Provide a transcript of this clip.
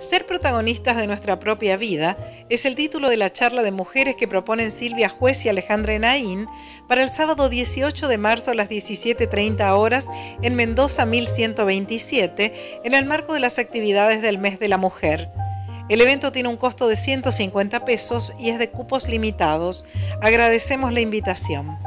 Ser protagonistas de nuestra propia vida es el título de la charla de mujeres que proponen Silvia Juez y Alejandra Naín para el sábado 18 de marzo a las 17.30 horas en Mendoza 1127 en el marco de las actividades del mes de la mujer. El evento tiene un costo de 150 pesos y es de cupos limitados. Agradecemos la invitación.